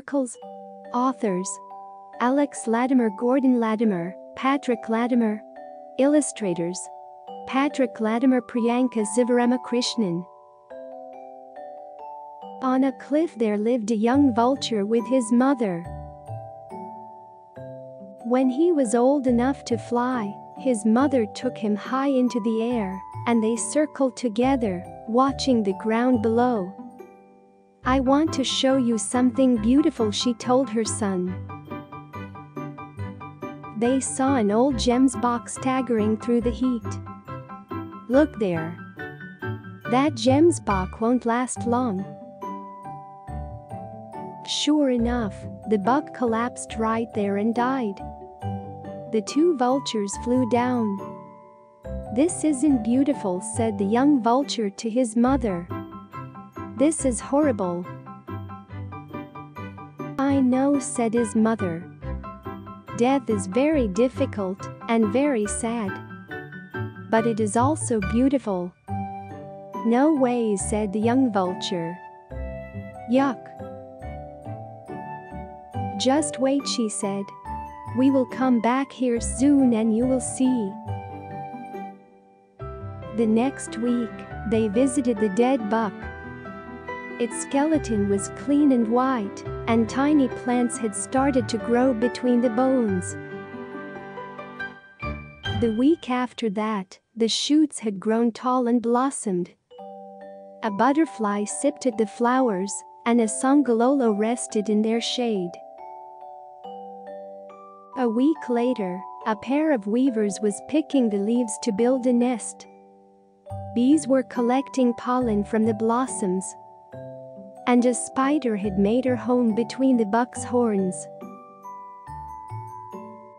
circles. Authors Alex Latimer, Gordon Latimer, Patrick Latimer. Illustrators Patrick Latimer, Priyanka Sivaramakrishnan. On a cliff there lived a young vulture with his mother. When he was old enough to fly, his mother took him high into the air, and they circled together, watching the ground below. I want to show you something beautiful she told her son. They saw an old gemsbok staggering through the heat. Look there. That gemsbok won't last long. Sure enough, the buck collapsed right there and died. The two vultures flew down. This isn't beautiful, said the young vulture to his mother. This is horrible. I know, said his mother. Death is very difficult and very sad. But it is also beautiful. No way, said the young vulture. Yuck. Just wait, she said. We will come back here soon and you will see. The next week, they visited the dead buck. Its skeleton was clean and white, and tiny plants had started to grow between the bones. The week after that, the shoots had grown tall and blossomed. A butterfly sipped at the flowers, and a songololo rested in their shade. A week later, a pair of weavers was picking the leaves to build a nest. Bees were collecting pollen from the blossoms. And a spider had made her home between the buck's horns.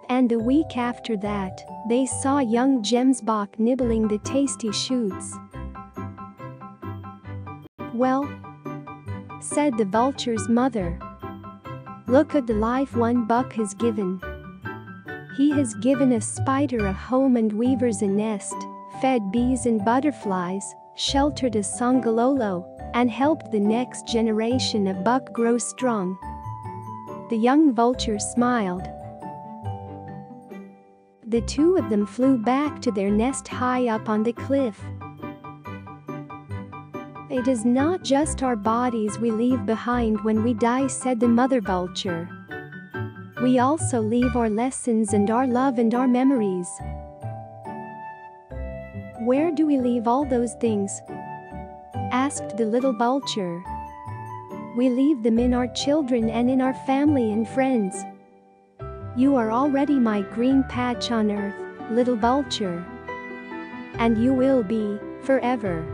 And the week after that, they saw young gemsbok nibbling the tasty shoots. Well, said the vulture's mother. Look at the life one buck has given. He has given a spider a home and weavers a nest, fed bees and butterflies, sheltered a songololo, and helped the next generation of buck grow strong. The young vulture smiled. The two of them flew back to their nest high up on the cliff. It is not just our bodies we leave behind when we die, said the mother vulture. We also leave our lessons and our love and our memories. Where do we leave all those things? Asked the little vulture. We leave them in our children and in our family and friends. You are already my green patch on earth, little vulture. And you will be, forever.